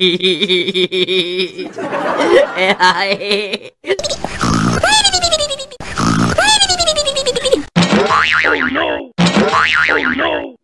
oh no! Oh no!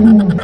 Mm.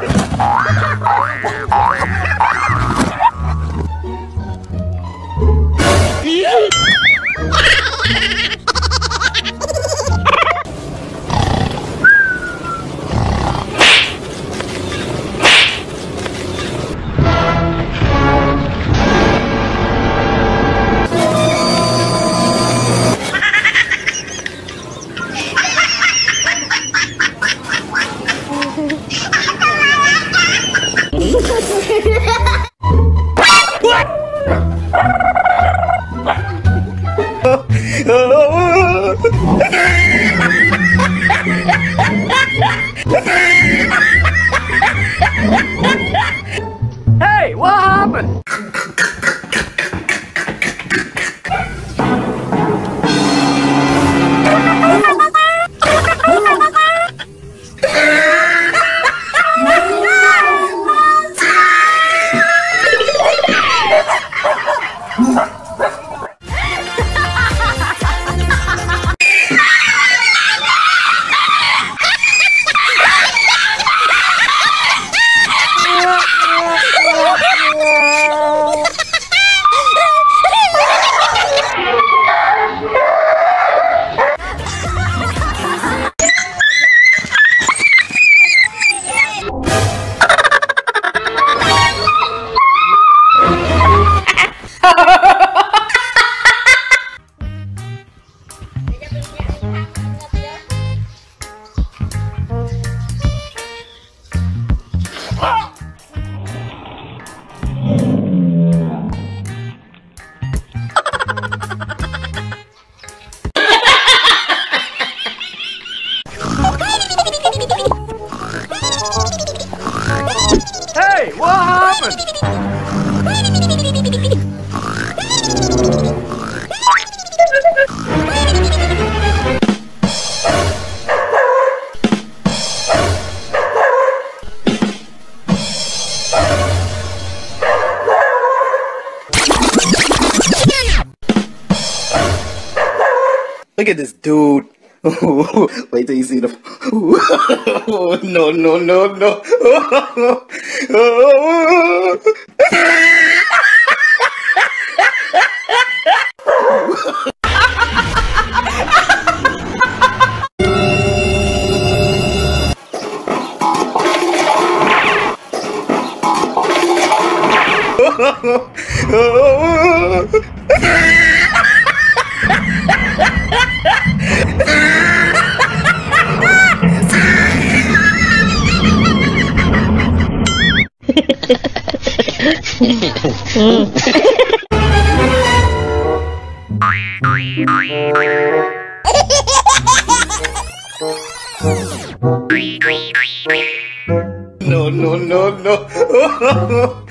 Look at this dude. Wait till you see the. no, no, no, no. no, no, no, no.